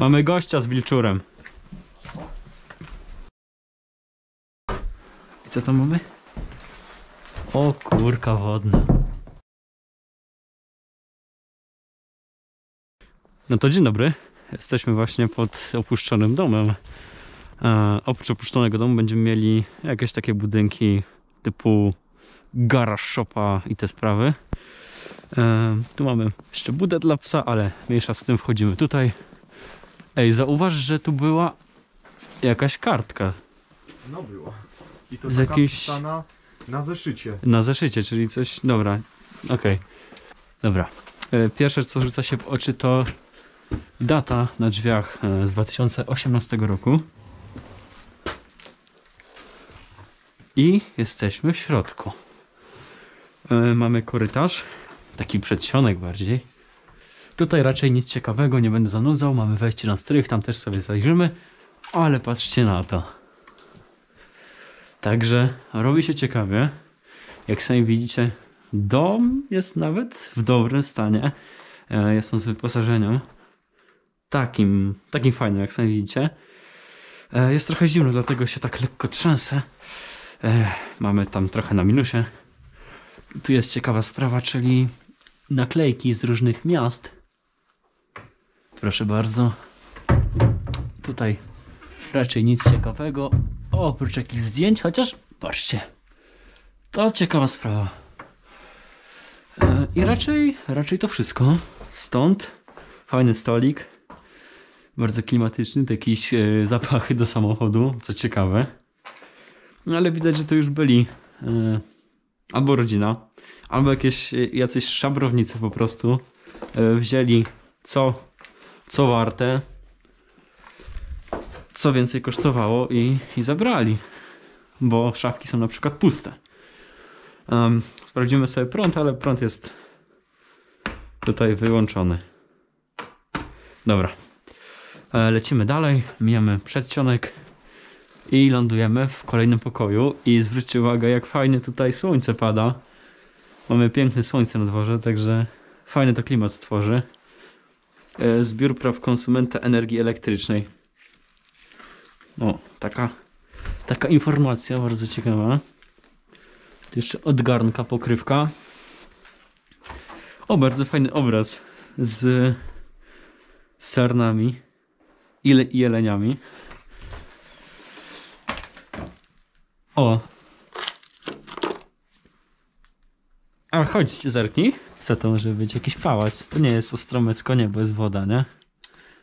Mamy gościa z wilczurem. I co tam mamy? O kurka wodna. No to dzień dobry. Jesteśmy właśnie pod opuszczonym domem. E, oprócz opuszczonego domu będziemy mieli jakieś takie budynki typu garage shopa i te sprawy. E, tu mamy jeszcze budę dla psa, ale mniejsza z tym wchodzimy tutaj. Ej, zauważ, że tu była jakaś kartka No było. I to Z taka jakiejś- pisana na zeszycie. na zeszycie, czyli coś. Dobra, okej. Dobra. E, Pierwsze, co rzuca się w oczy, to data na drzwiach e, z 2018 roku. I jesteśmy w środku. E, Mamy korytarz, taki przedsionek bardziej. Tutaj raczej nic ciekawego, nie będę zanudzał. Mamy wejście na strych, tam też sobie zajrzymy. Ale patrzcie na to. Także robi się ciekawie. Jak sami widzicie, dom jest nawet w dobrym stanie. E, Jest on z wyposażeniem. Takim, takim fajnym, jak sami widzicie. E, Jest trochę zimno, dlatego się tak lekko trzęsę. E, Mamy tam trochę na minusie. Tu jest ciekawa sprawa, czyli naklejki z różnych miast. Proszę bardzo. Tutaj raczej nic ciekawego. Oprócz jakichś zdjęć, chociaż patrzcie. To ciekawa sprawa. E, I raczej, raczej to wszystko. Stąd fajny stolik. Bardzo klimatyczny, te jakieś e, zapachy do samochodu, co ciekawe. No ale widać, że to już byli e, albo rodzina, albo jakieś jacyś szabrownicy po prostu wzięli co, co warte, co więcej kosztowało i, i zabrali. Bo szafki są na przykład puste. Em, sprawdzimy sobie prąd, ale prąd jest tutaj wyłączony. Dobra. E, lecimy dalej. Mijamy przedsionek i lądujemy w kolejnym pokoju. I zwróćcie uwagę, jak fajnie tutaj słońce pada. Mamy piękne słońce na dworze, także fajny to klimat tworzy. E, zbiór praw konsumenta energii elektrycznej. O, taka, taka informacja bardzo ciekawa. Tu jeszcze odgarnka, pokrywka. O, bardzo fajny obraz z sarnami i jeleniami. O. A chodźcie, zerknij. Co to może być? Jakiś pałac. To nie jest Ostromecko, nie, bo jest woda, nie?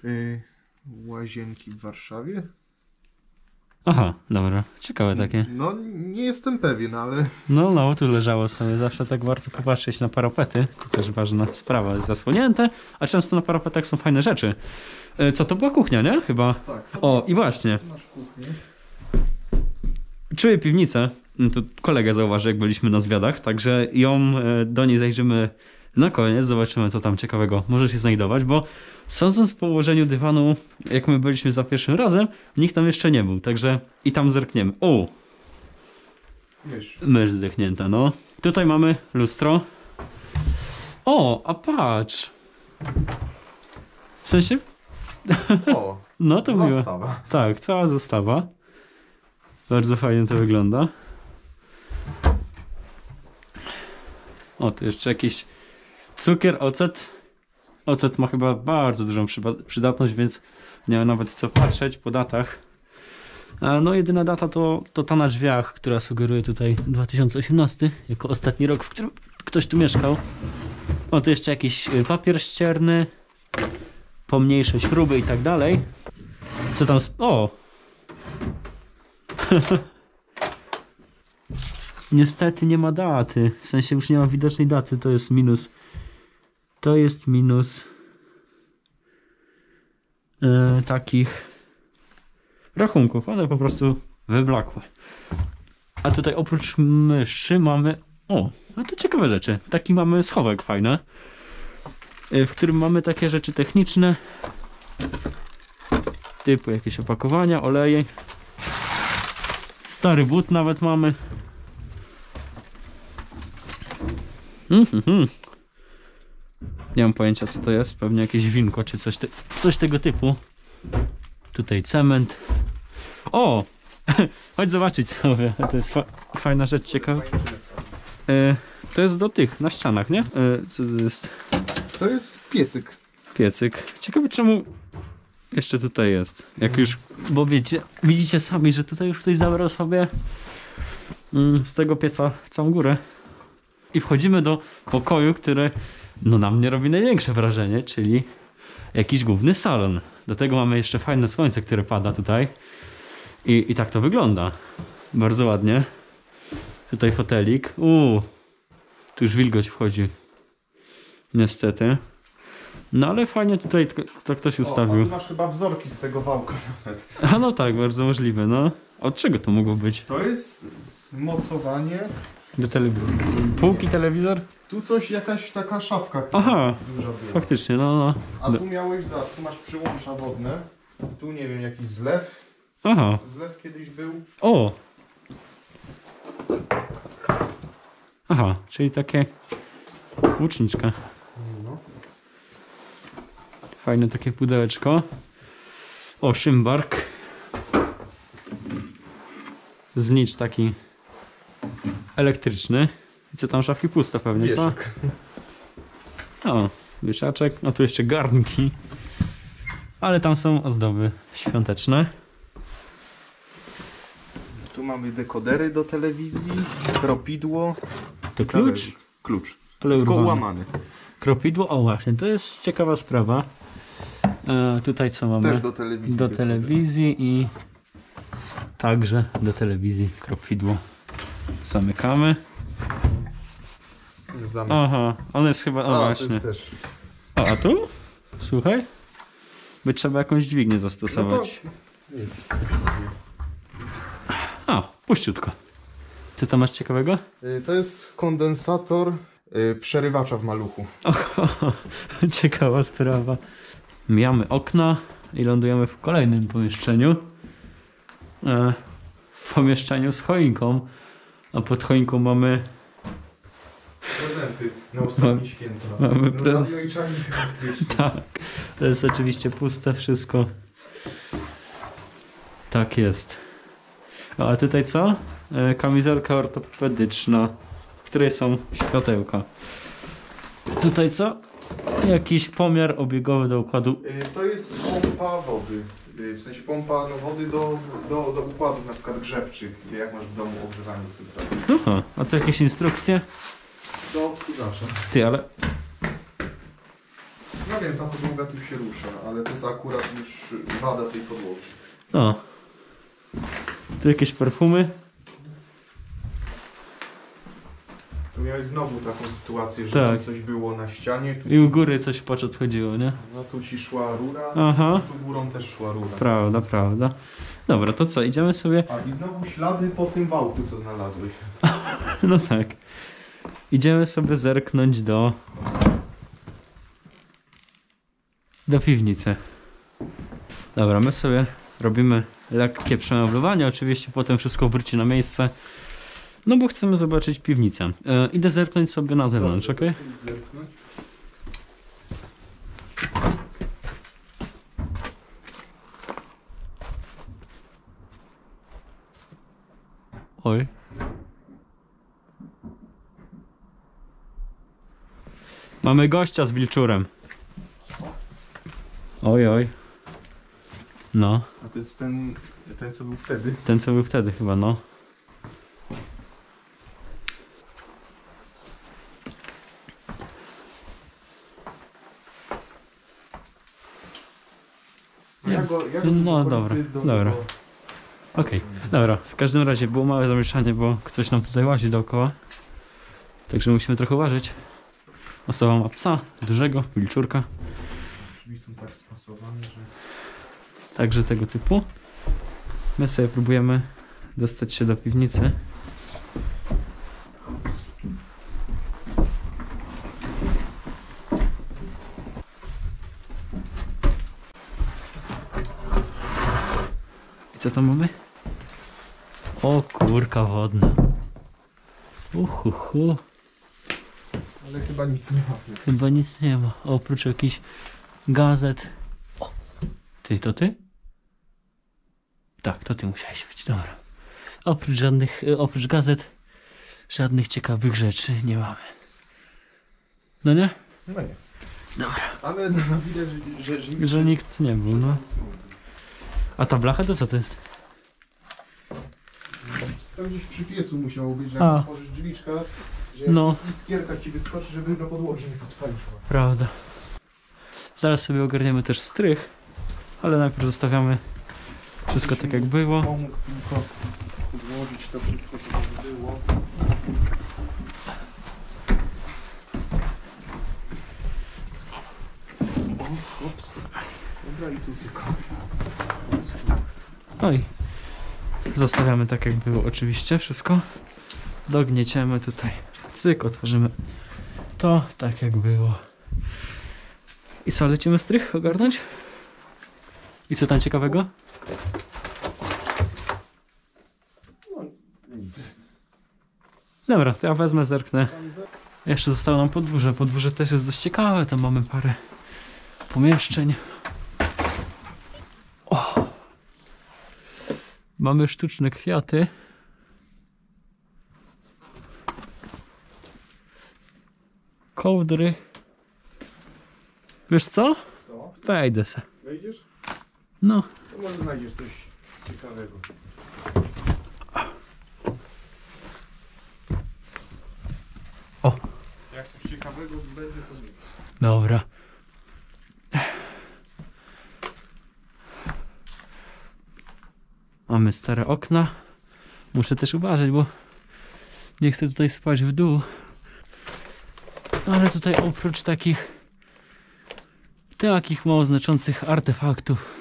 Y, łazienki w Warszawie? Aha, dobra. Ciekawe takie. No, nie jestem pewien, ale No, no, tu leżało sobie. Zawsze tak warto popatrzeć na parapety. To też ważna sprawa. Jest zasłonięte, a często na parapetach są fajne rzeczy. E, Co to była kuchnia, nie? Chyba. tak. O, i właśnie. Masz kuchnię. Czuję piwnicę. Mm, Tu kolega zauważył, jak byliśmy na zwiadach, także ją e, do niej zajrzymy na koniec. Zobaczymy, co tam ciekawego może się znajdować, bo sądząc po ułożeniu dywanu, jak my byliśmy za pierwszym razem, nikt tam jeszcze nie był, także i tam zerkniemy. O, Wiesz, mysz zdechnięta, no. Tutaj mamy lustro. O, a patrz. W sensie, o, no to miło. zastawa. Tak, cała zestawa. Bardzo fajnie to wygląda. O, tu jeszcze jakiś cukier, ocet. Ocet ma chyba bardzo dużą przydatność, więc nie ma nawet co patrzeć po datach. A No, jedyna data to, to ta na drzwiach, która sugeruje tutaj 2018, jako ostatni rok, w którym ktoś tu mieszkał. O, tu jeszcze jakiś y, papier ścierny, pomniejsze śruby i tak dalej. Co tam... O! Niestety nie ma daty. W sensie już nie ma widocznej daty. To jest minus. To jest minus e, takich rachunków. One po prostu wyblakłe. A tutaj oprócz myszy mamy. O, no to ciekawe rzeczy. Taki mamy schowek fajny, e, w którym mamy takie rzeczy techniczne typu jakieś opakowania, oleje. Stary but nawet mamy. Mhm. Nie mam pojęcia co to jest, pewnie jakieś winko czy coś, te, coś tego typu. Tutaj cement. O! Chodź zobaczyć sobie. To jest fa fajna rzecz ciekawa. E, to jest do tych, na ścianach, nie? E, co to jest? To jest piecyk. Piecyk. Ciekawe czemu jeszcze tutaj jest. Jak już, bo wiecie, widzicie sami, że tutaj już ktoś zabrał sobie mm, z tego pieca całą górę. I wchodzimy do pokoju, który no na mnie robi największe wrażenie, czyli jakiś główny salon. Do tego mamy jeszcze fajne słońce, które pada tutaj. I, i tak to wygląda. Bardzo ładnie. Tutaj fotelik. Uuu, tu już wilgoć wchodzi. Niestety. No ale fajnie tutaj to, to ktoś O, ustawił. tu masz chyba wzorki z tego wałka nawet. A no tak, bardzo możliwe, no. Od czego to mogło być? To jest mocowanie. Do tele... Półki telewizor? Tu coś, jakaś taka szafka Aha, duża była. faktycznie, no no. A tu miałeś, zobacz, tu masz przyłącza wodne. Tu nie wiem, jakiś zlew. Aha, Zlew kiedyś był. o! Aha, czyli takie łuczniczka. No. Fajne takie pudełeczko. O, szymbark. Znicz taki elektryczny. I co tam szafki puste pewnie, co? Wieszak. O, wieszaczek. No tu jeszcze garnki. Ale tam są ozdoby świąteczne. Tu mamy dekodery do telewizji, kropidło. To klucz? Klucz. Ale Tylko urwany. łamany. Kropidło, o właśnie, to jest ciekawa sprawa. E, tutaj co mamy? Też do telewizji. do telewizji i także do telewizji kropidło. Zamykamy. Zamykam. Aha, on jest chyba, o A, to właśnie. jest też. O, a tu? Słuchaj. By trzeba jakąś dźwignię No to zastosować. jest. A, puściutko. Ty tam masz ciekawego? Y, To jest kondensator y, przerywacza w maluchu. Och, ciekawa sprawa. Mijamy okna i lądujemy w kolejnym pomieszczeniu. E, w pomieszczeniu z choinką. A pod choinką mamy. Prezenty na ostatnie święta. mamy prezent. Radio i czajnik elektryczny. Tak. To jest oczywiście puste wszystko. Tak jest. A tutaj co? E, kamizelka ortopedyczna, w której są światełka. Tutaj co? Jakiś pomiar obiegowy do układu Y, To jest pompa wody. Y, W sensie pompa no, wody do, do, do układów na przykład grzewczych, jak masz w domu ogrzewanie centralne. Aha, a to jakieś instrukcje? Do odkurzacza. Ty, ale No wiem, ta podłoga tu się rusza, ale to jest akurat już wada tej podłogi. o. Tu jakieś perfumy? Tu miałeś znowu taką sytuację, że Tak. tam coś było na ścianie, tu, I u góry coś pocz odchodziło, nie? no, tu ci szła rura, Aha, tu górą też szła rura. prawda, prawda. Dobra, to co, idziemy sobie... A i znowu ślady po tym wałku, co znalazłeś. No tak. Idziemy sobie zerknąć do... Do piwnicy. Dobra, my sobie robimy lekkie przemeblowanie. Oczywiście potem wszystko wróci na miejsce. No bo chcemy zobaczyć piwnicę. E, idę zerknąć sobie na zewnątrz, ok? Oj. Mamy gościa z wilczurem. Oj, oj. No, A to jest ten, ten co był wtedy. ten co był wtedy chyba, no. Ja No, dobra, do dobra. Okej, dobra. W każdym razie było małe zamieszanie, bo ktoś nam tutaj łazi dookoła. Także musimy trochę uważać. Osoba ma psa, dużego, wilczurka. Drzwi są tak spasowane, że... Także tego typu. My sobie próbujemy dostać się do piwnicy. Co tam mamy? O kurka wodna. Uhuhu. Ale chyba nic nie ma. Chyba nic nie ma. Oprócz jakichś gazet. O, Ty, to ty? Tak, to ty musiałeś być, dobra. Oprócz żadnych, e, oprócz gazet, żadnych ciekawych rzeczy nie mamy. No nie? No nie. Dobra. Ale no, widać, że, że, że, Że nikt nie był, no. A ta blacha to co to jest? Tam gdzieś przy piecu musiało być, że A. jak otworzysz drzwiczka, że No. no. iskierka ci wyskoczy, żeby na podłogi nie podpaliła. Prawda. Zaraz sobie ogarniemy też strych, ale najpierw zostawiamy wszystko tak jak było. Pomógł tylko złożyć to wszystko, co tam było. O, Ups. Dobra i tu tylko. Ups, tu. No i zostawiamy tak jak było oczywiście wszystko. Dognieciemy tutaj. Cyk, otworzymy to tak jak było. I co, lecimy strych ogarnąć? I co tam ciekawego? No, nic. Dobra, to ja wezmę, zerknę. Jeszcze zostało nam podwórze. Podwórze też jest dość ciekawe. Tam mamy parę pomieszczeń. Mamy sztuczne kwiaty. Kołdry. Wiesz co? Co? Wejdę se. Wejdziesz? No. To może znajdziesz coś ciekawego. O. Jak coś ciekawego będzie, to nie. Dobra. Mamy stare okna. Muszę też uważać, bo nie chcę tutaj spać w dół. No Ale tutaj oprócz takich takich mało znaczących artefaktów,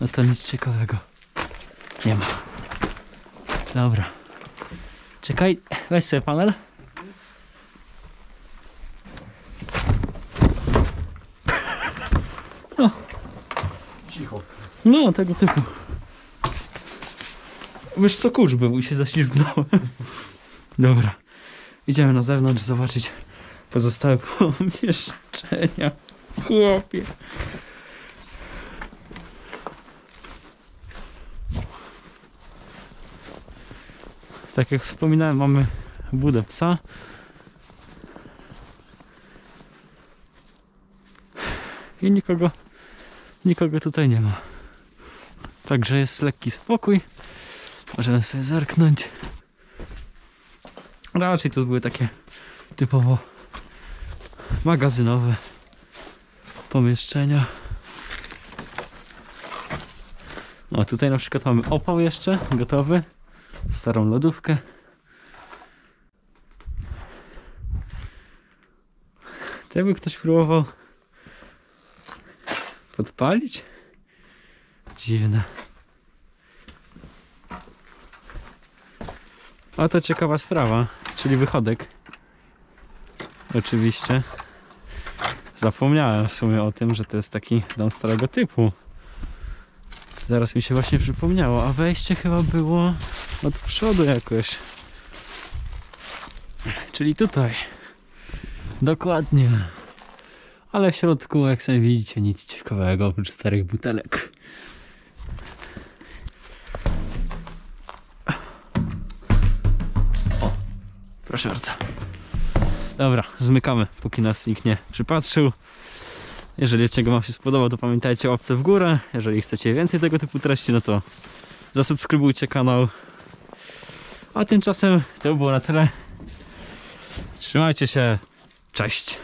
no to nic ciekawego nie ma. Dobra. Czekaj, weź sobie panel. Cicho. No, tego typu. Wiesz co, kurz był i się zaślizgnąłem. Dobra. Idziemy na zewnątrz zobaczyć pozostałe pomieszczenia. Chłopie. Tak jak wspominałem, mamy budę psa. I nikogo, nikogo tutaj nie ma. Także jest lekki spokój. Możemy sobie zerknąć. Raczej to były takie typowo magazynowe pomieszczenia. O, tutaj na przykład mamy opał jeszcze gotowy. Starą lodówkę. To ktoś próbował podpalić? Dziwne. A to ciekawa sprawa, czyli wychodek. Oczywiście. Zapomniałem w sumie o tym, że to jest taki dom starego typu. Zaraz mi się właśnie przypomniało, a wejście chyba było od przodu jakoś. Czyli tutaj. Dokładnie. Ale w środku, jak sobie widzicie, nic ciekawego oprócz starych butelek. Proszę bardzo. Dobra, zmykamy, póki nas nikt nie przypatrzył. Jeżeli odcinek Wam się spodobał, to pamiętajcie o łapce w górę. Jeżeli chcecie więcej tego typu treści, no to zasubskrybujcie kanał. A tymczasem to było na tyle. Trzymajcie się. Cześć.